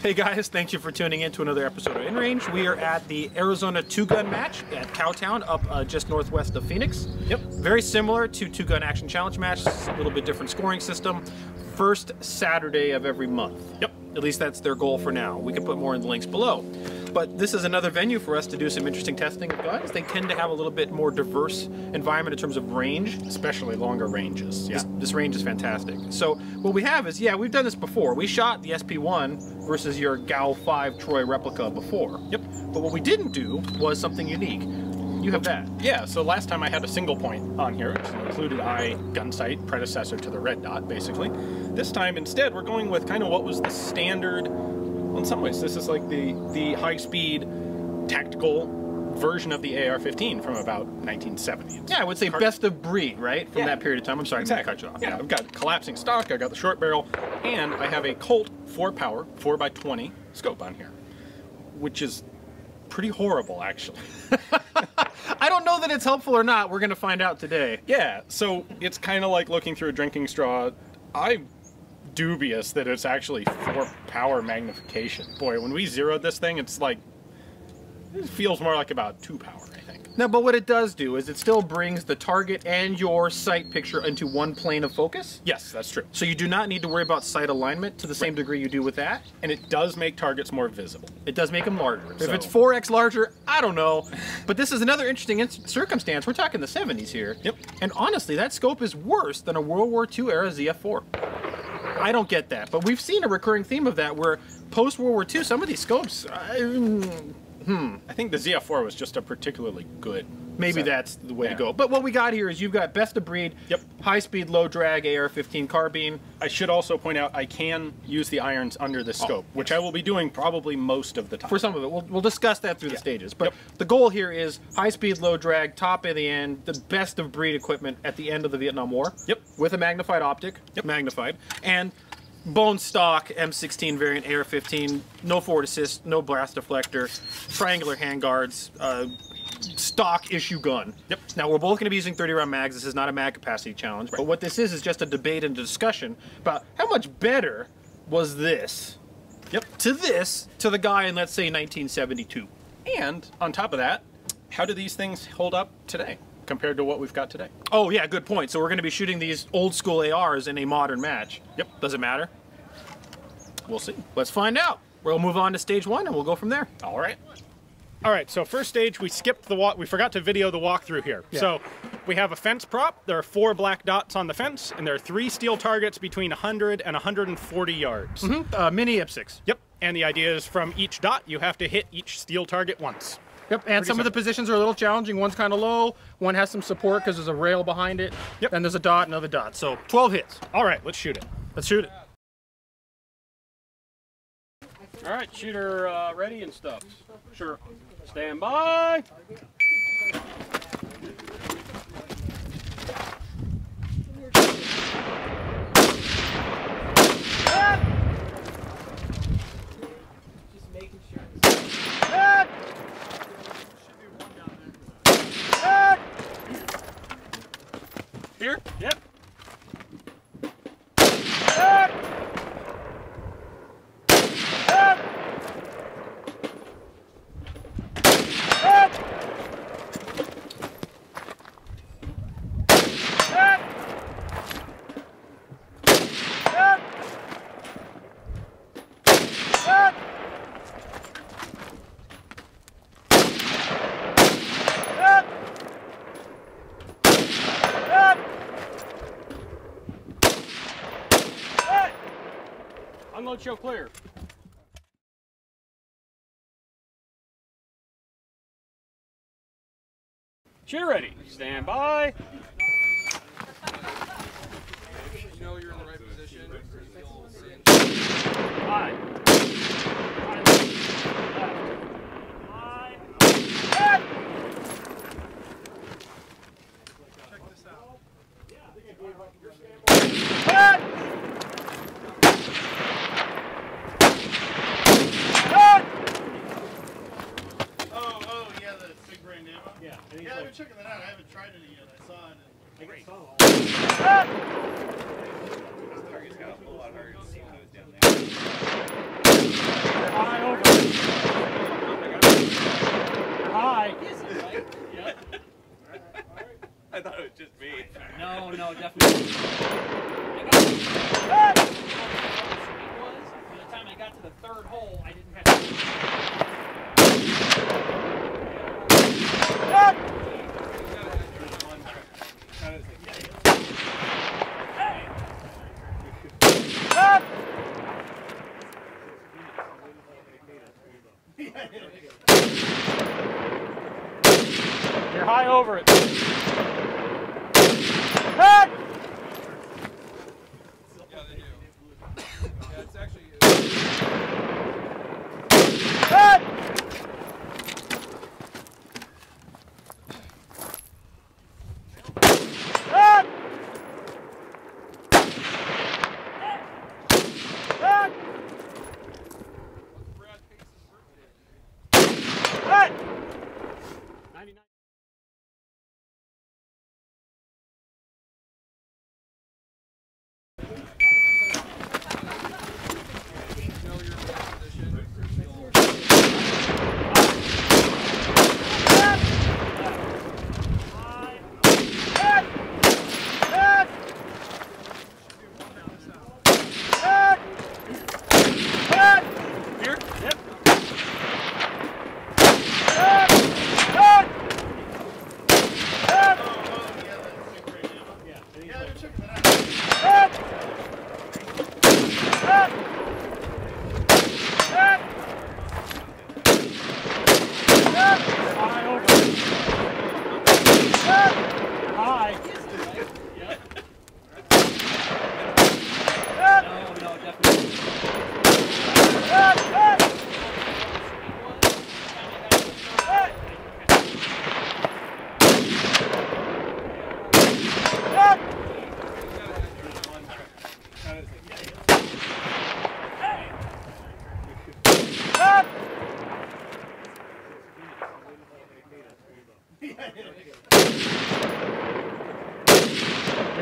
Hey guys, thank you for tuning in to another episode of In Range. We are at the Arizona two gun match at Cowtown, up uh, just northwest of Phoenix. Yep. Very similar to two gun action challenge match, a little bit different scoring system. First Saturday of every month. Yep. At least that's their goal for now. We can put more in the links below. But this is another venue for us to do some interesting testing of guns. They tend to have a little bit more diverse environment in terms of range. especially longer ranges. Yeah. This, this range is fantastic. So what we have is, yeah, we've done this before. We shot the SP1 versus your GAU 5 Troy replica before. Yep. But what we didn't do was something unique. You have that. Yeah, so last time I had a single point on here, which included I gun sight, predecessor to the red dot, basically. This time, instead, we're going with kind of what was the standard. Well, in some ways, this is like the the high speed tactical version of the AR-15 from about 1970. It's Yeah, I would say best of breed, right? From Yeah. that period of time. I'm sorry, Exactly. I cut you off. Yeah, I've got collapsing stock, I've got the short barrel, and I have a Colt 4 power 4x20 scope on here, which is pretty horrible, actually. I don't know that it's helpful or not. We're going to find out today. Yeah, so it's kind of like looking through a drinking straw. I'm dubious that it's actually four power magnification. Boy, when we zeroed this thing, it's like it feels more like about two power, I think. No, but what it does do is it still brings the target and your sight picture into one plane of focus. Yes, that's true. So you do not need to worry about sight alignment to the same degree you do with that. And it does make targets more visible. It does make them larger. If So- it's 4x larger, I don't know. But this is another interesting in- circumstance. We're talking the 70s here. Yep. And honestly, that scope is worse than a World War II era ZF4. I don't get that. But we've seen a recurring theme of that where post World War II, some of these scopes, uh, Mm-hmm. I think the ZF4 was just a particularly good. maybe set. that's the way Yeah. to go. But what we got here is you've got best of breed, Yep. high speed, low drag AR 15 carbine. I should also point out I can use the irons under the oh, scope, which I will be doing probably most of the time. for some of it. We'll, we'll discuss that through the stages. But Yep. the goal here is high speed, low drag, top at the end, the best of breed equipment at the end of the Vietnam War. Yep. With a magnified optic. Yep. Magnified. And bone stock M16 variant AR-15, no forward assist, no blast deflector, triangular handguards, uh, stock issue gun. Yep. Now we're both going to be using 30 round mags. This is not a mag capacity challenge, right. but what this is is just a debate and a discussion about how much better was this Yep. to this to the guy in let's say 1972. And on top of that, how do these things hold up today compared to what we've got today? Oh yeah, good point. So we're going to be shooting these old school ARs in a modern match. Yep. Does it matter? We'll see. Let's find out. We'll move on to stage one and we'll go from there. All right. All right, so first stage, we skipped the walk. We forgot to video the walkthrough here. So we have a fence prop. There are four black dots on the fence, and there are three steel targets between 100 and 140 yards. Uh, mini IPSCs. Yep. And the idea is from each dot, you have to hit each steel target once. Yep. And some of the positions are a little challenging. One's kind of low. One has some support because there's a rail behind it. Yep. And there's a dot, another dot. So 12 hits. All right, let's shoot it. Let's shoot it. All right, shooter uh, ready and stuff. Sure. Stand by. Here? Yep. Show clear. Shooter ready. Stand by. You know you're in the right position. Five. I thought it was just me. No, no, definitely. I got the third hole, I didn't have to.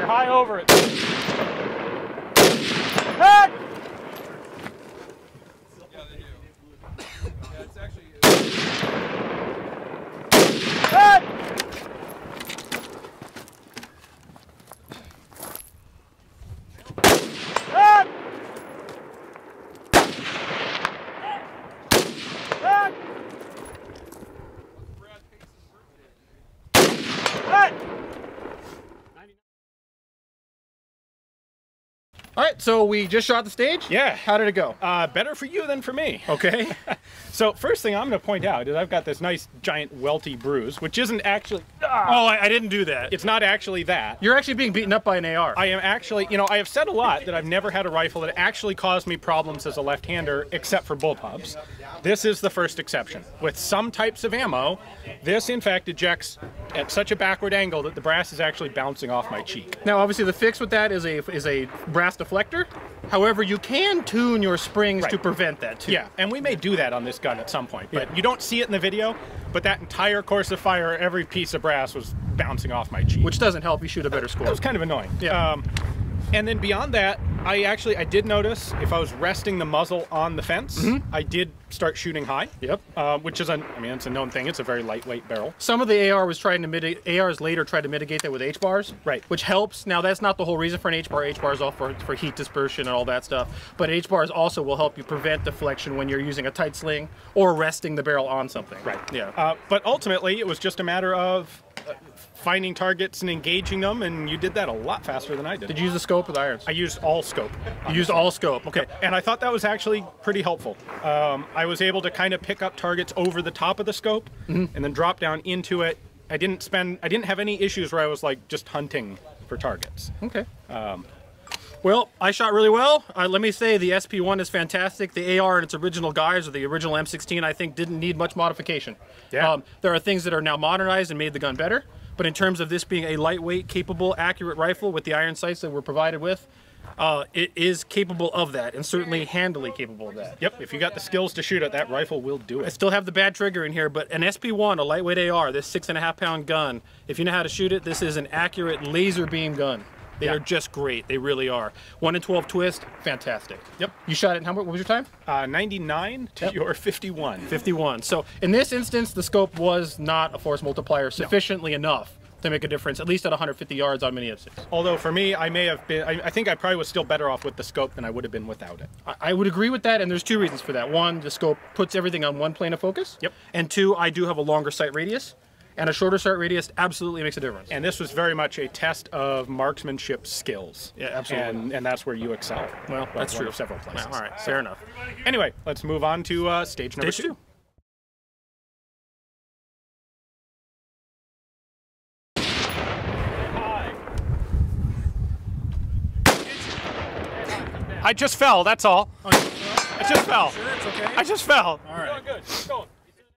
You're high over it. Yeah, they do. Yeah, it's actually. Brad All right, so we just shot the stage. Yeah. How did it go? Uh, better for you than for me. Okay. So first thing I'm going to point out is I've got this nice giant welty bruise, which isn't actually. Oh, I, I didn't do that. It's not actually that. You're actually being beaten up by an AR. I am actually, you know, I have said a lot that I've never had a rifle that actually caused me problems as a left-hander, except for bullpups. This is the first exception. With some types of ammo, this in fact ejects at such a backward angle that the brass is actually bouncing off my cheek. Now, obviously, the fix with that is a is a brass deflector. However, you can tune your springs to prevent that too. Yeah, and we may do that on this gun at some point, but you don't see it in the video. But that entire course of fire, every piece of brass was bouncing off my cheek. Which doesn't help you shoot a better score. It was kind of annoying. Yeah. Um, and then beyond that, I actually I did notice if I was resting the muzzle on the fence, I did start shooting high. Yep. Uh, which is a, I mean, it's a known thing. It's a very lightweight barrel. Some of the AR was trying to mitigate. ARs later tried to mitigate that with H bars, Right. Which helps. Now that's not the whole reason for an H bar. H bars all for for heat dispersion and all that stuff. But H bars also will help you prevent deflection when you're using a tight sling or resting the barrel on something. Right. Yeah. Uh, but ultimately, it was just a matter of finding targets and engaging them, and you did that a lot faster than I did. Did you use the scope or the irons? I used all scope. You used all scope. Okay. And I thought that was actually pretty helpful. Um, I was able to kind of pick up targets over the top of the scope Mm-hmm. and then drop down into it. I didn't spend, I didn't have any issues where I was like just hunting for targets. Okay. Well, I shot really well. Uh, let me say the SP1 is fantastic. The AR in its original guise, or the original M16, I think didn't need much modification. Yeah. Um, there are things that are now modernized and made the gun better. But in terms of this being a lightweight, capable, accurate rifle with the iron sights that we're provided with, uh, it is capable of that, and certainly handily capable of that. Yep, if you got the skills to shoot it, that rifle will do it. I still have the bad trigger in here, but an SP1, a lightweight AR, this six and a half pound gun, if you know how to shoot it, this is an accurate laser beam gun. They Yeah. are just great. They really are. One in 12 twist, fantastic. Yep. You shot it in how much? What was your time? Uh, 99 to Yep. your 51. 51. So in this instance, the scope was not a force multiplier sufficiently enough to make a difference, at least at 150 yards on mini IPSCs. Although for me, I may have been, I, I think I probably was still better off with the scope than I would have been without it. I, I would agree with that, and there's two reasons for that. One, the scope puts everything on one plane of focus. Yep. And two, I do have a longer sight radius, and a shorter start radius absolutely makes a difference. And this was very much a test of marksmanship skills. Yeah, absolutely. And, and that's where you excel. Well, that's one true. of several places. all right, fair enough. Anyway, let's move on to uh, stage number Stage two. two. I just fell. That's all. I just fell. I just fell. All right. Good. Keep going.